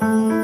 嗯。